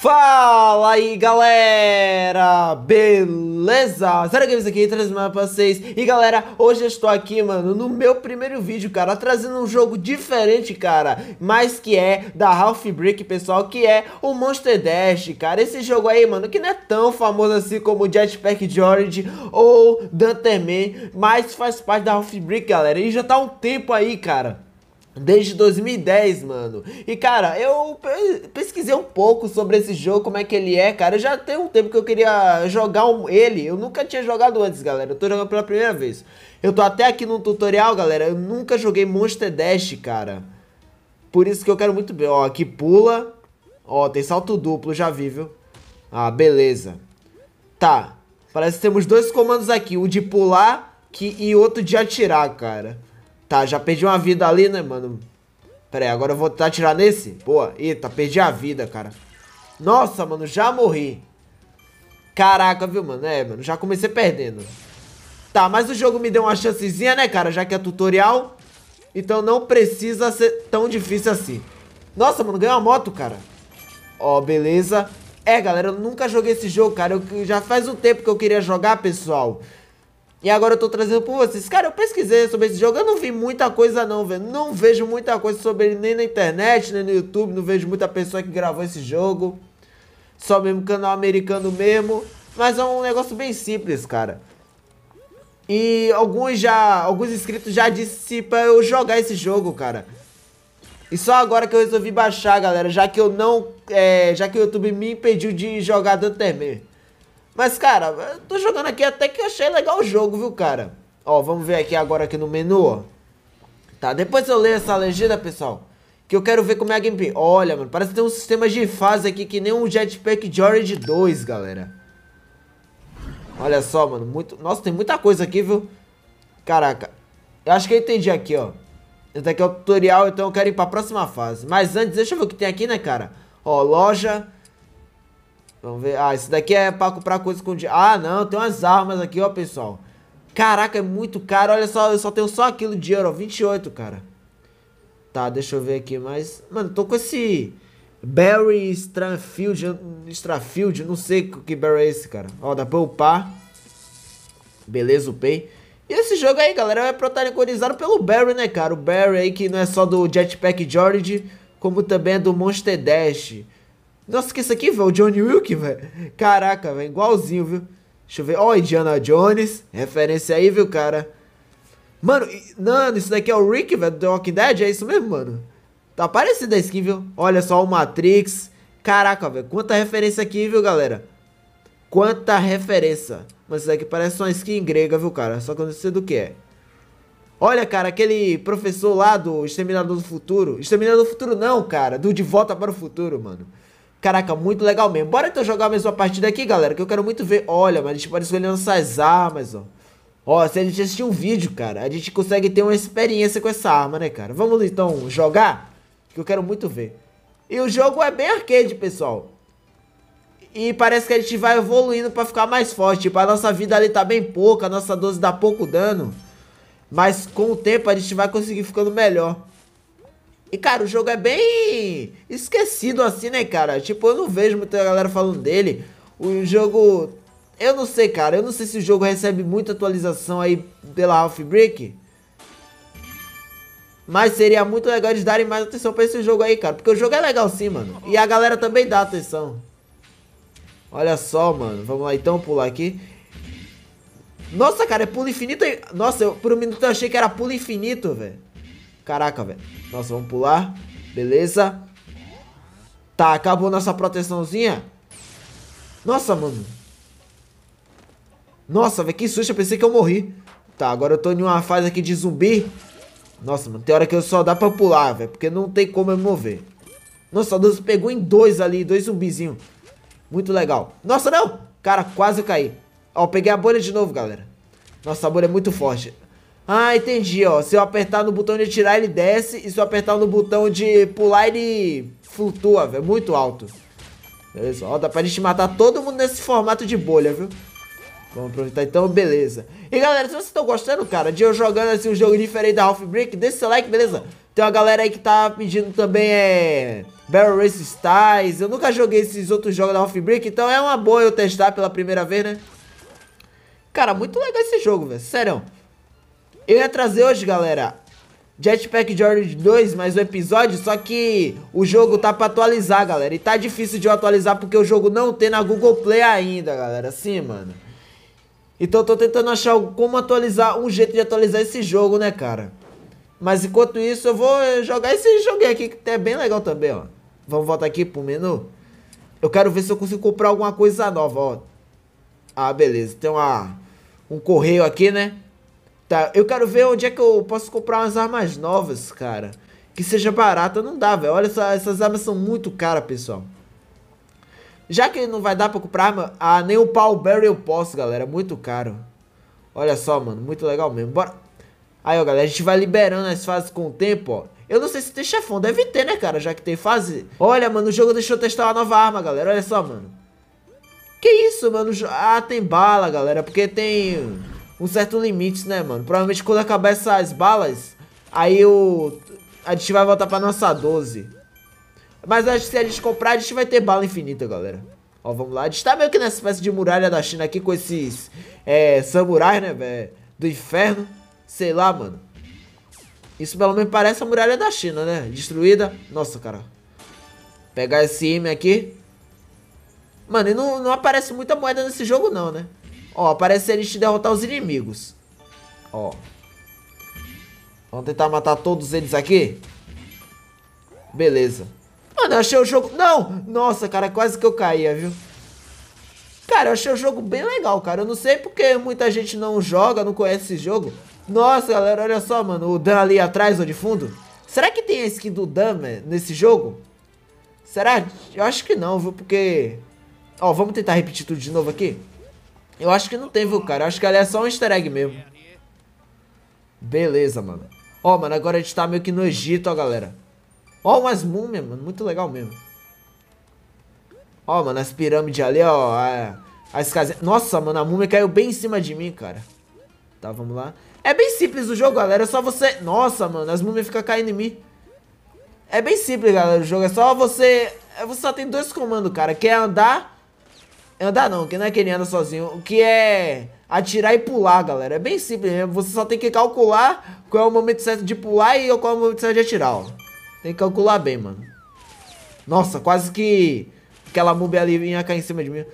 Fala aí galera, beleza? Zero Games aqui, trazendo mais pra vocês. E galera, hoje eu estou aqui, mano, no meu primeiro vídeo, cara Trazendo um jogo diferente, cara Mas que é da Half Brick, pessoal Que é o Monster Dash, cara. Esse jogo aí, mano, que não é tão famoso assim como Jetpack George ou Dunterman Mas faz parte da Half Brick, galera E já tá um tempo aí, cara Desde 2010, mano. E, cara, eu pesquisei um pouco sobre esse jogo, como é que ele é, cara. Já tem um tempo que eu queria jogar um, ele. Eu nunca tinha jogado antes, galera. Eu tô jogando pela primeira vez. Eu tô até aqui no tutorial, galera. Eu nunca joguei Monster Dash, cara. Por isso que eu quero muito ver. Ó, aqui pula. Ó, tem salto duplo, já vi, viu? Ah, beleza. Tá. Parece que temos dois comandos aqui. O de pular que, e outro de atirar, cara. Tá, já perdi uma vida ali, né, mano? Pera aí, agora eu vou tentar atirar nesse. Boa. Eita, perdi a vida, cara. Nossa, mano, já morri. Caraca, viu, mano? É, mano, já comecei perdendo. Tá, mas o jogo me deu uma chancezinha, né, cara? Já que é tutorial. Então não precisa ser tão difícil assim. Nossa, mano, ganhei uma moto, cara. Ó, beleza. É, galera, eu nunca joguei esse jogo, cara. Eu, já faz um tempo que eu queria jogar, pessoal. E agora eu tô trazendo por vocês. Cara, eu pesquisei sobre esse jogo, eu não vi muita coisa não, velho. Não vejo muita coisa sobre ele nem na internet, nem no YouTube. Não vejo muita pessoa que gravou esse jogo. Só mesmo canal americano mesmo. Mas é um negócio bem simples, cara. E alguns já, alguns inscritos já disse pra eu jogar esse jogo, cara. E só agora que eu resolvi baixar, galera. Já que eu não, é, já que o YouTube me impediu de jogar Dunterman. Mas, cara, tô jogando aqui até que achei legal o jogo, viu, cara? Ó, vamos ver aqui agora aqui no menu. Tá, depois eu leio essa legenda, pessoal. Que eu quero ver como é a gameplay. Olha, mano, parece que tem um sistema de fase aqui que nem um Jetpack George 2, galera. Olha só, mano, muito... Nossa, tem muita coisa aqui, viu? Caraca. Eu acho que eu entendi aqui, ó. Esse daqui é o tutorial, então eu quero ir pra próxima fase. Mas antes, deixa eu ver o que tem aqui, né, cara? Ó, loja... Vamos ver. Ah, isso daqui é pra comprar coisas com... Ah, não. Tem umas armas aqui, ó, pessoal. Caraca, é muito caro. Olha só, eu só tenho só aquilo de euro. 28, cara. Tá, deixa eu ver aqui mais. Mano, tô com esse... Barry Strafield, Strafield, não sei que Barry é esse, cara. Ó, dá pra upar. Beleza, upei. E esse jogo aí, galera, é protagonizado pelo Barry, né, cara? O Barry aí que não é só do Jetpack George, como também é do Monster Dash. Nossa, que isso aqui, velho? O Johnny Wilk, velho. Caraca, velho. Igualzinho, viu? Deixa eu ver. Ó, oh, Indiana Jones. Referência aí, viu, cara? Mano, Nano, isso daqui é o Rick, velho, do The Walking Dead? É isso mesmo, mano? Tá parecida a skin, viu? Olha só o Matrix. Caraca, velho. Quanta referência aqui, viu, galera? Quanta referência. Mas isso daqui parece uma skin grega, viu, cara? Só que eu não sei do que é. Olha, cara, aquele professor lá do Exterminador do Futuro. Exterminador do Futuro não, cara. Do De Volta para o Futuro, mano. Caraca, muito legal mesmo. Bora então jogar a mesma partida aqui, galera, que eu quero muito ver. Olha, mas a gente pode escolher nossas armas, ó. Ó, se a gente assistir um vídeo, cara, a gente consegue ter uma experiência com essa arma, né, cara? Vamos então jogar? Que eu quero muito ver. E o jogo é bem arcade, pessoal. E parece que a gente vai evoluindo pra ficar mais forte. Tipo, a nossa vida ali tá bem pouca, a nossa 12 dá pouco dano. Mas com o tempo a gente vai conseguir ficando melhor. E, cara, o jogo é bem esquecido assim, né, cara? Tipo, eu não vejo muita galera falando dele. O jogo... Eu não sei, cara. Eu não sei se o jogo recebe muita atualização aí pela Half Brick. Mas seria muito legal eles darem mais atenção pra esse jogo aí, cara. Porque o jogo é legal sim, mano. E a galera também dá atenção. Olha só, mano. Vamos lá então pular aqui. Nossa, cara, é pulo infinito. Nossa, eu, por um minuto eu achei que era pulo infinito, velho. Caraca, velho. Nossa, vamos pular. Beleza. Tá, acabou nossa proteçãozinha. Nossa, mano. Nossa, velho, que susto. Eu pensei que eu morri. Tá, agora eu tô em uma fase aqui de zumbi. Nossa, mano, tem hora que eu só dá pra pular, velho. Porque não tem como eu me mover. Nossa, Deus pegou em dois ali, dois zumbizinhos. Muito legal. Nossa, não! Cara, quase eu caí. Ó, peguei a bolha de novo, galera. Nossa, a bolha é muito forte. Ah, entendi, ó. Se eu apertar no botão de atirar, ele desce. E se eu apertar no botão de pular, ele flutua, velho. Muito alto. Beleza, ó. Dá pra gente matar todo mundo nesse formato de bolha, viu? Vamos aproveitar então, beleza. E galera, se vocês estão gostando, cara, de eu jogando assim um jogo diferente da Half Brick, deixa seu like, beleza? Tem uma galera aí que tá pedindo também, é... Barrel Race Styles. Eu nunca joguei esses outros jogos da Off-Brick, então é uma boa eu testar pela primeira vez, né? Cara, muito legal esse jogo, velho. Sério. Eu ia trazer hoje, galera, Jetpack Journey 2, mais um episódio, só que o jogo tá pra atualizar, galera. E tá difícil de eu atualizar porque o jogo não tem na Google Play ainda, galera. Sim, mano. Então eu tô tentando achar como atualizar, um jeito de atualizar esse jogo, né, cara? Mas enquanto isso, eu vou jogar esse joguinho aqui, que é bem legal também, ó. Vamos voltar aqui pro menu. Eu quero ver se eu consigo comprar alguma coisa nova, ó. Ah, beleza. Tem uma, um correio aqui, né? Tá, eu quero ver onde é que eu posso comprar umas armas novas, cara. Que seja barata. Não dá, velho. Olha, essa, essas armas são muito caras, pessoal. Já que não vai dar pra comprar arma, ah, nem o Paul Barry eu posso, galera. Muito caro. Olha só, mano. Muito legal mesmo. Bora. Aí, ó, galera. A gente vai liberando as fases com o tempo, ó. Eu não sei se tem chefão. Deve ter, né, cara? Já que tem fase. Olha, mano. O jogo deixou eu testar uma nova arma, galera. Olha só, mano. Que isso, mano? Ah, tem bala, galera. Porque tem um certo limite, né, mano? Provavelmente quando acabar essas balas, aí o... A gente vai voltar pra nossa 12. Mas acho que se a gente comprar, a gente vai ter bala infinita, galera. Ó, vamos lá. A gente tá meio que nessa espécie de muralha da China aqui com esses é, samurais, né, velho? Do inferno. Sei lá, mano. Isso pelo menos parece a muralha da China, né? Destruída. Nossa, cara. Pegar esse imã aqui. Mano, e não, não aparece muita moeda nesse jogo não, né? Ó, aparece se a gente derrotar os inimigos. Ó. Vamos tentar matar todos eles aqui. Beleza. Mano, eu achei o jogo... Não! Nossa, cara, quase que eu caía, viu? Cara, eu achei o jogo bem legal, cara. Eu não sei porque muita gente não joga, não conhece esse jogo. Nossa, galera, olha só, mano. O Dan ali atrás, ou de fundo. Será que tem a skin do Dan nesse jogo? Será? Eu acho que não, viu? Porque... Ó, vamos tentar repetir tudo de novo aqui. Eu acho que não tem, viu, cara? Eu acho que ali é só um easter egg mesmo. Beleza, mano. Ó, mano, agora a gente tá meio que no Egito, ó, galera. Ó, umas múmias, mano. Muito legal mesmo. Ó, mano, as pirâmides ali, ó. as casinhas. Nossa, mano, a múmia caiu bem em cima de mim, cara. Tá, vamos lá. É bem simples o jogo, galera. É só você... Nossa, mano, as múmias ficam caindo em mim. É bem simples, galera, o jogo. É só você... É, você só tem dois comandos, cara. Que é andar Andar não, que não é que ele anda sozinho. O que é atirar e pular, galera. É bem simples mesmo. Você só tem que calcular qual é o momento certo de pular e qual é o momento certo de atirar, ó. Tem que calcular bem, mano. Nossa, quase que aquela múmia ali vinha cair em cima de mim.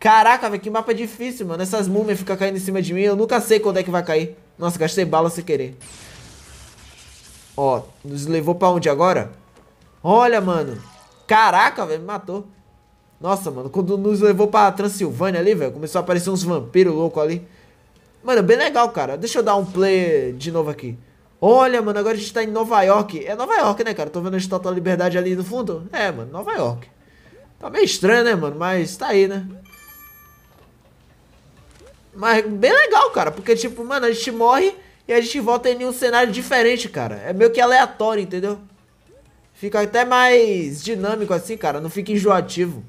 Caraca, velho, que mapa difícil, mano. Essas múmias ficam caindo em cima de mim. Eu nunca sei quando é que vai cair. Nossa, gastei bala sem querer. Ó, nos levou pra onde agora? Olha, mano. Caraca, velho, me matou. Nossa, mano, quando nos levou pra Transilvânia ali, velho, começou a aparecer uns vampiros loucos ali. Mano, bem legal, cara. Deixa eu dar um play de novo aqui. Olha, mano, agora a gente tá em Nova York. É Nova York, né, cara? Tô vendo a Estátua da Liberdade ali no fundo. É, mano, Nova York. Tá meio estranho, né, mano? Mas tá aí, né? Mas bem legal, cara. Porque, tipo, mano, a gente morre e a gente volta em um cenário diferente, cara. É meio que aleatório, entendeu? Fica até mais dinâmico assim, cara. Não fica enjoativo.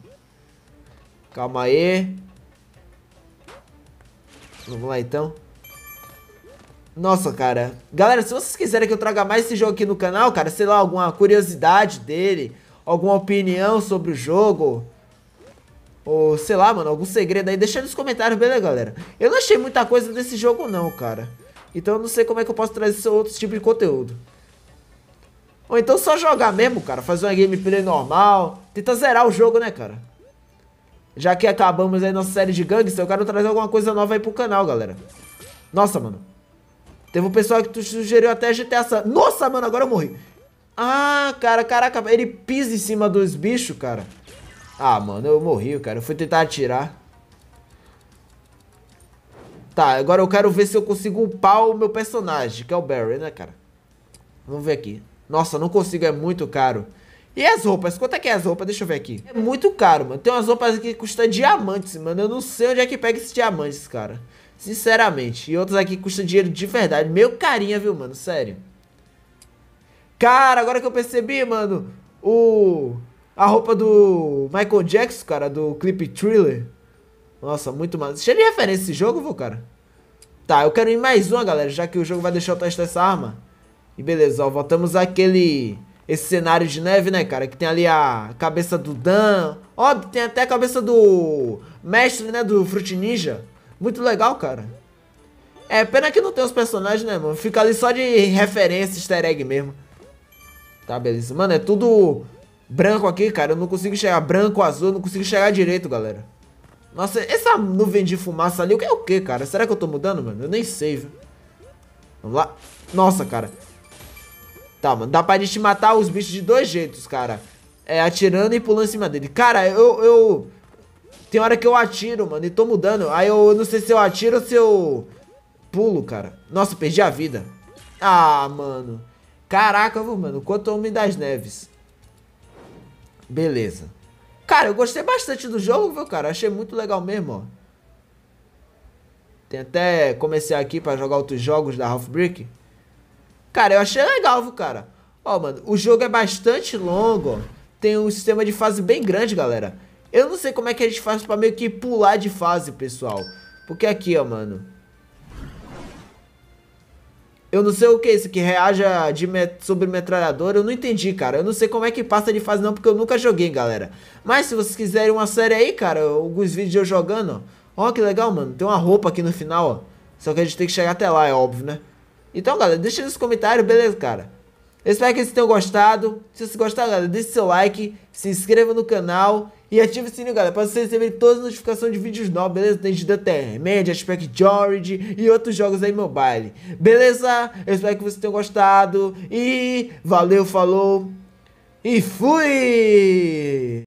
Calma aí. Vamos lá então. Nossa, cara. Galera, se vocês quiserem que eu traga mais esse jogo aqui no canal, cara, sei lá, alguma curiosidade dele, alguma opinião sobre o jogo, ou sei lá, mano, algum segredo aí, deixa nos comentários, beleza, galera? Eu não achei muita coisa desse jogo não, cara. Então eu não sei como é que eu posso trazer esse outro tipo de conteúdo. Ou então só jogar mesmo, cara, fazer uma gameplay normal, tentar zerar o jogo, né, cara? Já que acabamos aí nossa série de gangster, eu quero trazer alguma coisa nova aí pro canal, galera. Nossa, mano. Teve um pessoal que tu sugeriu até GTA San... Nossa, mano, agora eu morri. Ah, cara, caraca, ele pisa em cima dos bichos, cara. Ah, mano, eu morri, cara. Eu fui tentar atirar. Tá, agora eu quero ver se eu consigo upar o meu personagem, que é o Barry, né, cara? Vamos ver aqui. Nossa, não consigo, é muito caro. E as roupas? Quanto é que é as roupas? Deixa eu ver aqui. É muito caro, mano. Tem umas roupas aqui que custam diamantes, mano. Eu não sei onde é que pega esses diamantes, cara. Sinceramente. E outras aqui custam dinheiro de verdade. Meio carinha, viu, mano? Sério. Cara, agora que eu percebi, mano. O... A roupa do Michael Jackson, cara. Do clipe Thriller. Nossa, muito massa. Cheio de referência esse jogo, viu, cara? Tá, eu quero ir mais uma, galera. Já que o jogo vai deixar eu testar essa arma. E beleza, ó. Voltamos àquele esse cenário de neve, né, cara? Que tem ali a cabeça do Dan. Ó, tem até a cabeça do mestre, né, do Fruit Ninja. Muito legal, cara. É, pena que não tem os personagens, né, mano? Fica ali só de referência, easter egg mesmo. Tá, beleza. Mano, é tudo branco aqui, cara. Eu não consigo chegar branco, azul, eu não consigo chegar direito, galera. Nossa, essa nuvem de fumaça ali, o que é o que, cara? Será que eu tô mudando, mano? Eu nem sei, viu? Vamos lá. Nossa, cara. Tá, mano. Dá pra gente matar os bichos de dois jeitos, cara. É, atirando e pulando em cima dele. Cara, eu... eu... Tem hora que eu atiro, mano, e tô mudando. Aí eu não sei se eu atiro ou se eu pulo, cara. Nossa, perdi a vida. Ah, mano. Caraca, mano. Quanto Homem das Neves. Beleza. Cara, eu gostei bastante do jogo, viu, cara? Achei muito legal mesmo, ó. Tem até comecei aqui pra jogar outros jogos da Half Brick. Cara, eu achei legal, cara? Ó, mano, o jogo é bastante longo. Tem um sistema de fase bem grande, galera. Eu não sei como é que a gente faz pra meio que pular de fase, pessoal. Porque aqui, ó, mano. Eu não sei o que é isso, que reaja de met sobre metralhadora. Eu não entendi, cara. Eu não sei como é que passa de fase não, porque eu nunca joguei, galera. Mas se vocês quiserem uma série aí, cara, alguns vídeos eu jogando, ó. Ó, que legal, mano. Tem uma roupa aqui no final, ó. Só que a gente tem que chegar até lá, é óbvio, né? Então, galera, deixa nos comentários, beleza, cara? Eu espero que vocês tenham gostado. Se vocês gostaram, galera, deixe seu like, se inscreva no canal e ative o sininho, galera, para vocês receberem todas as notificações de vídeos novos, beleza? Tem de Terra-média, Aspect George e outros jogos aí mobile. Beleza? Eu espero que vocês tenham gostado. E valeu, falou e fui!